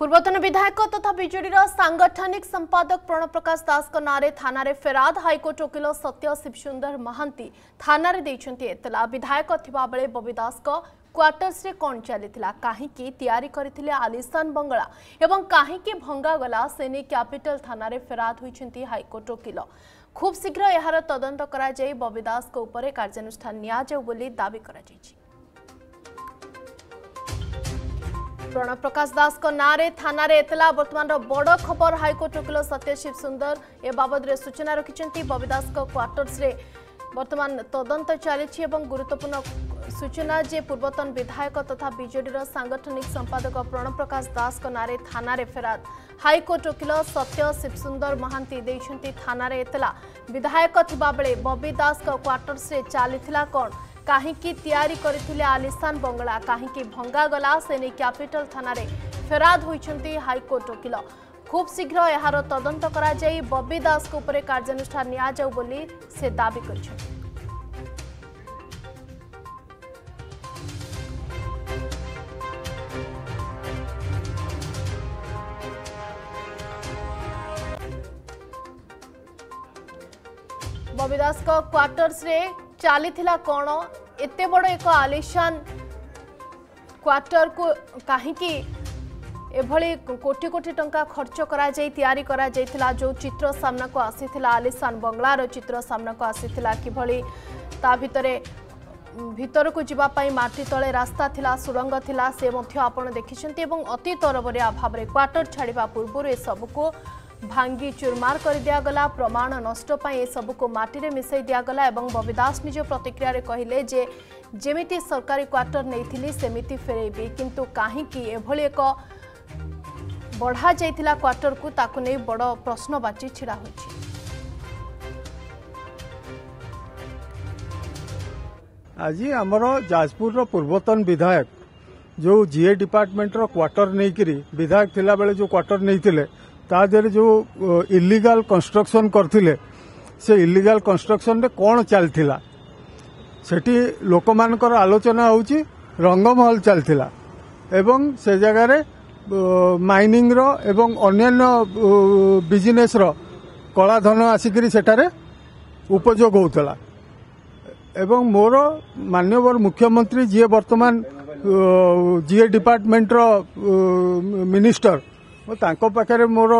पूर्वतन विधायक तथा विजेडर सांगठनिक संपादक प्रणव प्रकाश दास नाँरे थाना फेराद हाइकोर्ट वकिल सत्य शिवसुंदर महांति थाना एतला विधायक थे बबी दास क्वार्टर्स कौन चलता कहीं तैयारी आलिशान बंगला एवं कहीं भंगागला से नहीं कैपिटल थाना फेराद होती हाइकोर्ट वकिल खुब शीघ्र यार तदंत कर बबी दास कार्यानुषान दावी প্রণব প্রকাশ দাস নাঁরে থানার এতলা বর্তমান বড় খবর হাইকোর্ট উকিল সত্যশিব সুন্দর এ বাবদরে সূচনা রাখি ববি দাস কোয়ার্টর্সে বর্তমান তদন্ত চালছে এবং গুরুত্বপূর্ণ সূচনা যে পূর্বতন বিধায়ক তথা বিজেডির সাংগঠনিক সম্পাদক প্রণব প্রকাশ দাস নাঁরে থানার ফেরাদ হাইকোর্ট উকিল সত্য শিবসুন্দর মহান্তি দিয়েছেন থানার এতলা বিধায়ক থাকবে ববি দাস কোয়ার্টর্সে চাল কণ କାହିଁକି ତିଆରି କରିଥିଲେ ଆଲିସାନ ବଙ୍ଗଳା କାହିଁକି ଭଙ୍ଗାଗଲା ସେ ନେଇ କ୍ୟାପିଟାଲ ଥାନାରେ ଫେରାଦ ହୋଇଛନ୍ତି ହାଇକୋର୍ଟ ଓକିଲ ଖୁବ୍ ଶୀଘ୍ର ଏହାର ତଦନ୍ତ କରାଯାଇ ବବି ଦାସଙ୍କ ଉପରେ କାର୍ଯ୍ୟାନୁଷ୍ଠାନ ନିଆଯାଉ ବୋଲି ସେ ଦାବି କରିଛନ୍ତି ବବି ଦାସଙ୍କ କ୍ୱାର୍ଟର୍ସରେ ଚାଲିଥିଲା କ'ଣ ଏତେ ବଡ଼ ଏକ ଆଲିଶାନ କ୍ୱାର୍ଟରକୁ କାହିଁକି এভাবে কোটি কোটি টঙ্কা খরচ করা যাই তৈরি করা যাইতিলা যে চিত্র সামনাকু আসিছিলা আলিশান বংলার চিত্র সামনাকু আসিছিলা কিভাবে তা ভিতরে ভিতরকু যা মাটি তলে রাস্তা লা সুড়ঙ্গ লা সে আপনার দেখিছেন এবং অতি তরবরিয়া ভাবে কোয়ার্টর ছাড়া পূর্ব এসবুক ଭାଙ୍ଗି ଚୁରମାର କରିଦିଆଗଲା ପ୍ରମାଣ ନଷ୍ଟ ପାଇଁ ଏସବୁକୁ ମାଟିରେ ମିଶାଇ ଦିଆଗଲା ଏବଂ ବବି ଦାସ ନିଜ ପ୍ରତିକ୍ରିୟାରେ କହିଲେ ଯେ ଯେମିତି ସରକାରୀ କ୍ୱାର୍ଟର ନେଇଥିଲି ସେମିତି ଫେରେଇବି କିନ୍ତୁ କାହିଁକି ଏଭଳି ଏକ ବଢ଼ାଯାଇଥିଲା କ୍ୱାର୍ଟରକୁ ତାକୁ ନେଇ ବଡ଼ ପ୍ରଶ୍ନବାଚୀ ଛିଡ଼ା ହୋଇଛି ଆଜି ଆମର ଯାଜପୁରର ପୂର୍ବତନ ବିଧାୟକ ଯେଉଁ ଜିଏ ଡିପାର୍ଟମେଣ୍ଟର କ୍ୱାର୍ଟର ନେଇକରି ବିଧାୟକ ଥିଲାବେଳେ ଯେଉଁ କ୍ୱାର୍ଟର ନେଇଥିଲେ ତା ଦେହରେ ଯେଉଁ ଇଲିଗାଲ କନଷ୍ଟ୍ରକ୍ସନ୍ କରିଥିଲେ ସେ ଇଲିଗାଲ କନଷ୍ଟ୍ରକ୍ସନ୍ରେ କ'ଣ ଚାଲିଥିଲା ସେଠି ଲୋକମାନଙ୍କର ଆଲୋଚନା ହେଉଛି ରଙ୍ଗମହଲ ଚାଲିଥିଲା ଏବଂ ସେ ଜାଗାରେ ମାଇନିଂର ଏବଂ ଅନ୍ୟାନ୍ୟ ବିଜନେସ୍ର କଳାଧନ ଆସିକରି ସେଠାରେ ଉପଯୋଗ ହେଉଥିଲା ଏବଂ ମୋର ମାନ୍ୟବର ମୁଖ୍ୟମନ୍ତ୍ରୀ ଯିଏ ବର୍ତ୍ତମାନ ଯିଏ ଡିପାର୍ଟମେଣ୍ଟର ମିନିଷ୍ଟର ଓ ତାଙ୍କ ପାଖରେ ମୋର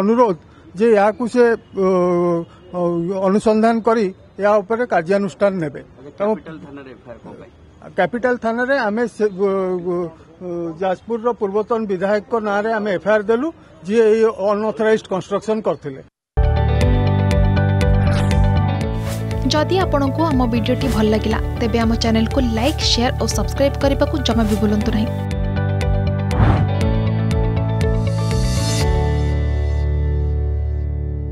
ଅନୁରୋଧ ଯେ ଏହାକୁ ସେ ଅନୁସନ୍ଧାନ କରି ଏହା ଉପରେ କାର୍ଯ୍ୟାନୁଷ୍ଠାନ ନେବେ କ୍ୟାପିଟାଲ ଥାନାରେ ଆମେ ଯାଜପୁରର ପୂର୍ବତନ ବିଧାୟକଙ୍କ ନାଁରେ ଆମେ ଏଫଆଇଆର ଦେଲୁ ଯିଏ ଏଇ ଅନଅଥରାଇଜ୍ କନ୍ଷ୍ଟ୍ରକ୍ସନ କରିଥିଲେ ଯଦି ଆପଣଙ୍କୁ ଆମ ଭିଡ଼ିଓଟି ଭଲ ଲାଗିଲା ତେବେ ଆମ ଚ୍ୟାନେଲକୁ ଲାଇକ୍ ସେୟାର ଓ ସବସ୍କ୍ରାଇବ୍ କରିବାକୁ ଜମା ବି ଭୁଲନ୍ତୁ ନାହିଁ